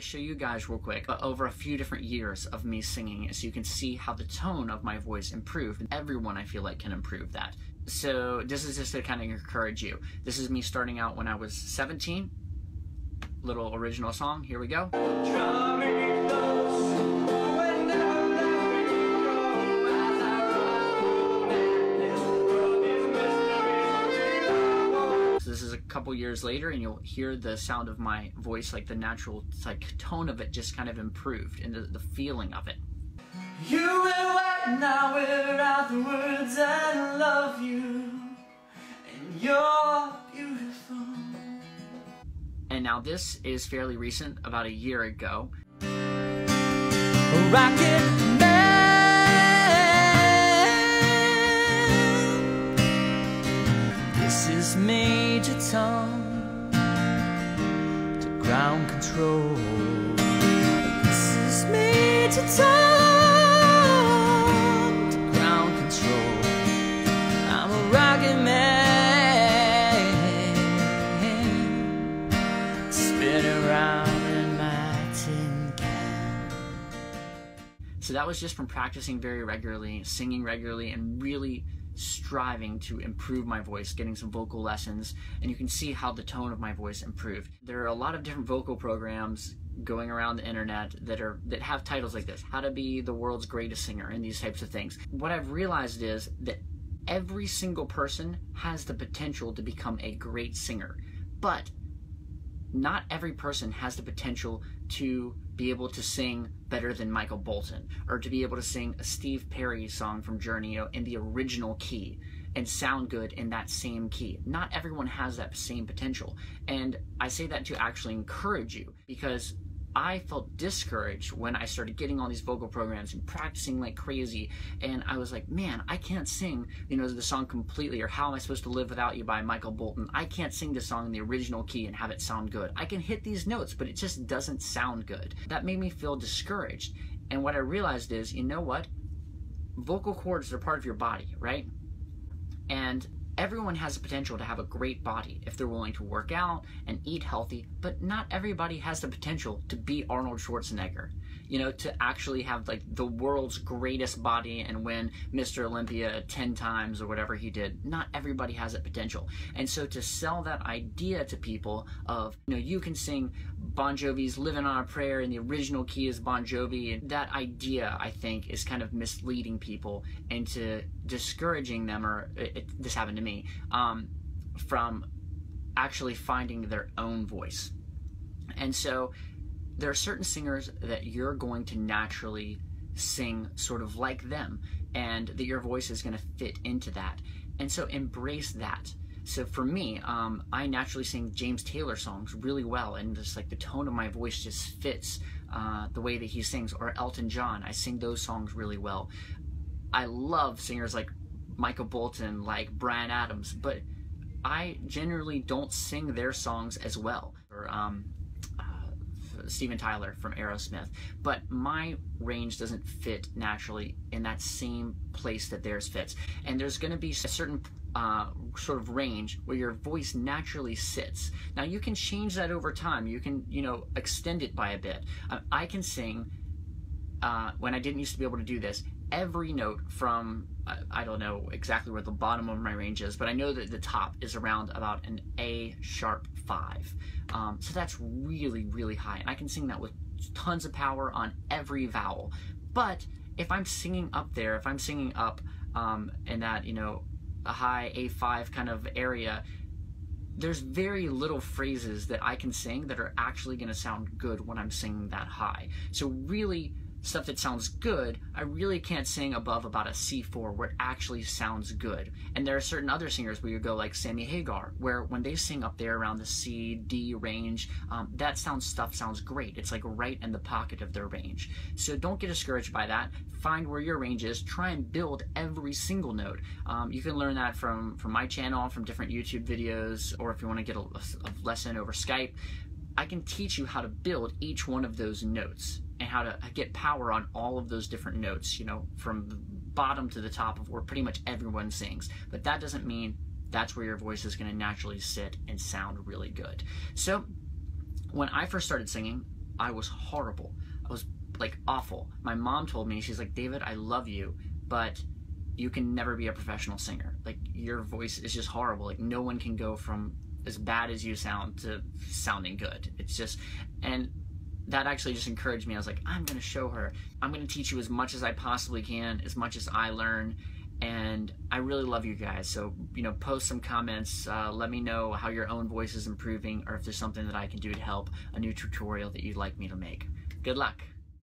to show you guys real quick uh, over a few different years of me singing so you can see how the tone of my voice improved. Everyone I feel like can improve that. So this is just to kind of encourage you. This is me starting out when I was 17. Little original song. Here we go. Couple years later and you'll hear the sound of my voice like the natural like tone of it just kind of improved and the, the feeling of it. You will right now wear out the words I love you and you're beautiful. And now this is fairly recent about a year ago. Rocket This is Major Tom to ground control. I'm a rocket man, around in my tin can. So that was just from practicing very regularly, singing regularly, and really striving to improve my voice, getting some vocal lessons, and you can see how the tone of my voice improved. There are a lot of different vocal programs going around the internet that are that have titles like this how to be the world's greatest singer and these types of things what i've realized is that every single person has the potential to become a great singer but not every person has the potential to be able to sing better than Michael Bolton or to be able to sing a Steve Perry song from Journey you know, in the original key and sound good in that same key. Not everyone has that same potential. And I say that to actually encourage you because I felt discouraged when I started getting all these vocal programs and practicing like crazy. And I was like, man, I can't sing, you know, the song completely or How Am I Supposed to Live Without You by Michael Bolton. I can't sing the song in the original key and have it sound good. I can hit these notes, but it just doesn't sound good. That made me feel discouraged. And what I realized is, you know what? Vocal cords are part of your body, right? And everyone has the potential to have a great body if they're willing to work out and eat healthy, but not everybody has the potential to be Arnold Schwarzenegger you know, to actually have like the world's greatest body and win Mr. Olympia 10 times or whatever he did. Not everybody has that potential. And so to sell that idea to people of, you know, you can sing Bon Jovi's Living on a Prayer in the original key is Bon Jovi, and that idea, I think, is kind of misleading people into discouraging them, or it, this happened to me, um, from actually finding their own voice. And so there are certain singers that you're going to naturally sing sort of like them and that your voice is going to fit into that. And so embrace that. So for me um, i naturally sing james taylor songs really well and just like the tone of my voice just fits uh, the way that he sings or elton john. I sing those songs really well. I love singers like michael bolton like Bryan adams but i generally don't sing their songs as well. Or um, Steven Tyler from Aerosmith, but my range doesn't fit naturally in that same place that theirs fits. And there's going to be a certain uh, sort of range where your voice naturally sits. Now you can change that over time. You can, you know, extend it by a bit. Uh, I can sing uh, when I didn't used to be able to do this every note from I don't know exactly where the bottom of my range is, but I know that the top is around about an A sharp five. Um, so that's really, really high. And I can sing that with tons of power on every vowel. But if I'm singing up there, if I'm singing up um, in that, you know, a high A5 kind of area, there's very little phrases that I can sing that are actually going to sound good when I'm singing that high. So really stuff that sounds good, I really can't sing above about a C4 where it actually sounds good. And there are certain other singers where you go like Sammy Hagar, where when they sing up there around the C, D range, um, that sounds stuff sounds great. It's like right in the pocket of their range. So don't get discouraged by that. Find where your range is. Try and build every single note. Um, you can learn that from from my channel, from different YouTube videos, or if you want to get a, a lesson over Skype. I can teach you how to build each one of those notes how to get power on all of those different notes, you know, from the bottom to the top of where pretty much everyone sings. But that doesn't mean that's where your voice is going to naturally sit and sound really good. So, when I first started singing, I was horrible. I was like awful. My mom told me, she's like, David, I love you, but you can never be a professional singer. Like your voice is just horrible. Like no one can go from as bad as you sound to sounding good. It's just and that actually just encouraged me. I was like, I'm going to show her. I'm going to teach you as much as I possibly can, as much as I learn. And I really love you guys. So, you know, post some comments. Uh, let me know how your own voice is improving or if there's something that I can do to help, a new tutorial that you'd like me to make. Good luck.